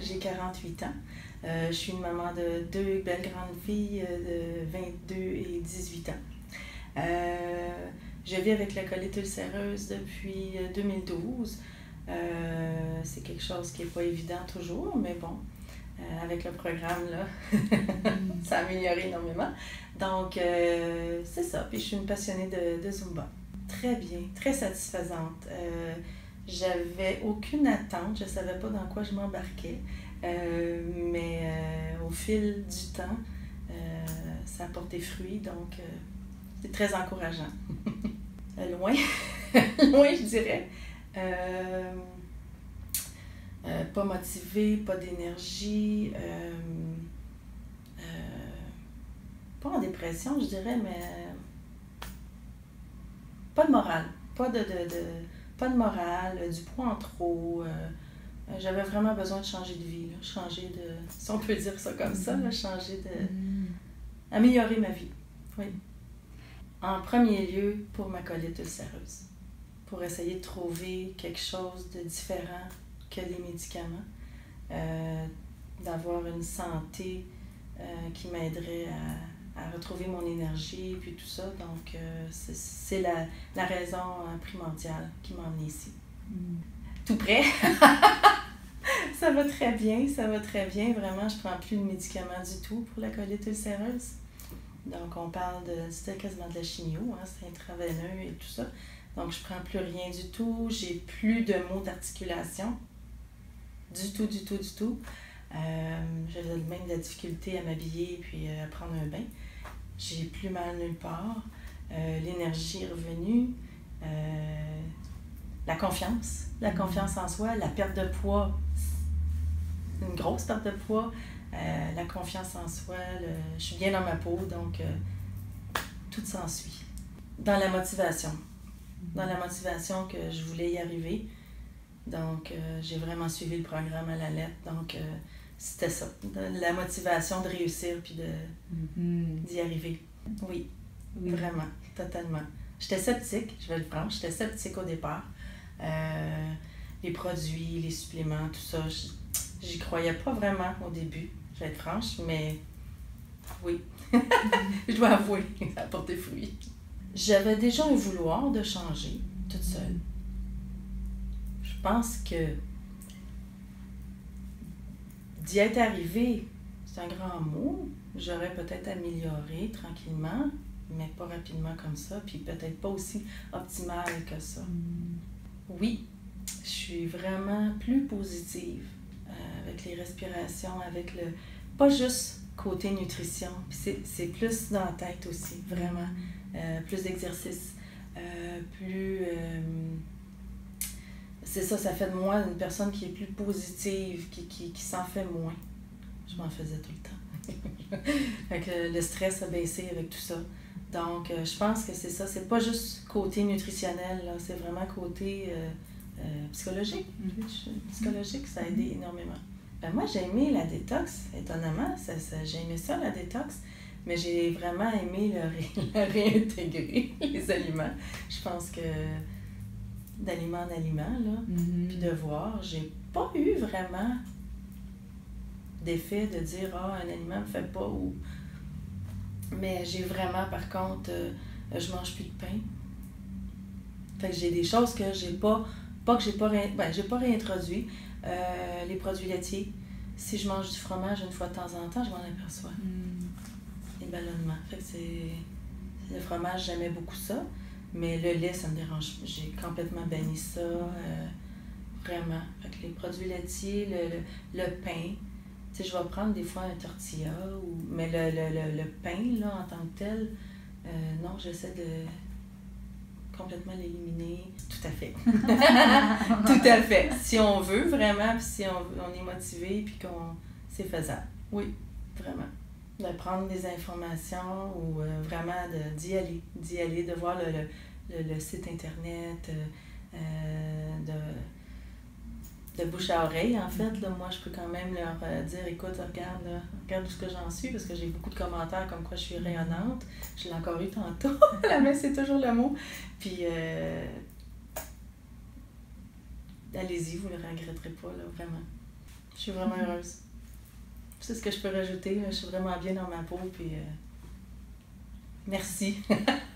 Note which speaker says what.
Speaker 1: J'ai 48 ans. Euh, je suis une maman de deux belles grandes filles euh, de 22 et 18 ans. Euh, je vis avec la colite ulcéreuse depuis 2012. c'est quelque chose qui n'est pas évident toujours, mais bon, avec le programme, là, ça a amélioré énormément. Donc, c'est ça. Puis je suis une passionnée de Zumba. Très bien, très satisfaisante. J'avais aucune attente, je ne savais pas dans quoi je m'embarquais. Euh, mais euh, au fil du temps, euh, ça a porté fruit, donc c'est très encourageant. loin, loin, je dirais. pas motivé, pas d'énergie, pas en dépression, je dirais, mais pas de morale, pas de, de, de pas de morale, du poids en trop. Euh, j'avais vraiment besoin de changer de vie, changer de, si on peut dire ça comme ça, changer de, mm. améliorer ma vie. Oui. En premier lieu, pour ma colite ulcéreuse, pour essayer de trouver quelque chose de différent que les médicaments, euh, d'avoir une santé euh, qui m'aiderait à, retrouver mon énergie, puis tout ça. Donc, c'est la, la, raison primordiale qui m'a emmenée ici. Mm. Tout près. ça va très bien, ça va très bien. Vraiment, je prends plus de médicaments du tout pour la colite ulcéreuse. Donc, on parle de. C'était quasiment de la chimio, hein, c'est intraveineux et tout ça. Donc, je prends plus rien du tout. J'ai plus de maux d'articulation. Du tout, du tout, du tout. Euh, J'avais même de la difficulté à m'habiller puis à prendre un bain. J'ai plus mal nulle part. Euh, l'énergie est revenue. Euh, la confiance, la confiance en soi, la perte de poids, une grosse perte de poids, euh, la confiance en soi, je suis bien dans ma peau, donc tout s'ensuit. Dans la motivation, dans la motivation que je voulais y arriver, donc j'ai vraiment suivi le programme à la lettre, donc c'était ça, la motivation de réussir puis de, mm-hmm. d'y arriver. Oui, oui, vraiment, totalement. J'étais sceptique, je vais le prendre, j'étais sceptique au départ. Euh, les produits, les suppléments, tout ça. J'y croyais pas vraiment au début, je vais être franche, mais oui, je dois avouer, ça a porté fruit. J'avais déjà un vouloir de changer toute seule. Je pense que d'y être arrivé, c'est un grand mot. J'aurais peut-être amélioré tranquillement, mais pas rapidement comme ça, puis peut-être pas aussi optimal que ça. Mm. Oui, je suis vraiment plus positive euh, avec les respirations, avec le. Pas juste côté nutrition, c'est plus dans la tête aussi, vraiment. Euh, plus d'exercice, euh, plus. C'est ça, ça fait de moi une personne qui est plus positive, qui, qui, qui s'en fait moins. Je m'en faisais tout le temps. fait le stress a baissé avec tout ça. Donc, je pense que c'est ça. C'est pas juste côté nutritionnel, c'est vraiment côté euh, psychologique. Mm-hmm. Psychologique, ça a aidé énormément. Ben, moi, j'ai aimé la détox, étonnamment. Ça, j'ai aimé ça, la détox. Mais j'ai vraiment aimé le, réintégrer, les aliments. Je pense que d'aliment en aliment, là, mm-hmm. puis de voir, j'ai pas eu vraiment d'effet de dire ah un aliment me fait pas ou mais j'ai vraiment par contre euh, je mange plus de pain fait que j'ai des choses que j'ai pas pas que j'ai pas, ben, j'ai pas réintroduit euh, les produits laitiers. Si je mange du fromage une fois de temps en temps, je m'en aperçois. Mm. Les ballonnements. Fait que c'est. Le fromage, j'aimais beaucoup ça. Mais le lait, ça me dérange. J'ai complètement banni ça. Euh, vraiment. Fait que les produits laitiers, le, le, pain. Tu sais, je vais prendre des fois un tortilla, ou... mais le, le, le, pain, là, en tant que tel, euh, non, j'essaie de complètement l'éliminer. Tout à fait. Tout à fait. Si on veut vraiment, puis si on, on est motivé, puis qu'on c'est faisable. Oui, vraiment. De prendre des informations ou euh, vraiment d'y aller, d'y aller, de voir le, le, le, site internet, euh, euh, de de bouche à oreille, en fait. Là, moi, je peux quand même leur dire écoute, regarde, là, regarde où ce que j'en suis, parce que j'ai beaucoup de commentaires comme quoi je suis rayonnante. Je l'ai encore eu tantôt. La c'est toujours le mot. Puis, euh, allez-y, vous ne le regretterez pas, là, vraiment. Je suis vraiment heureuse. C'est ce que je peux rajouter. Je suis vraiment bien dans ma peau. Puis, euh, merci.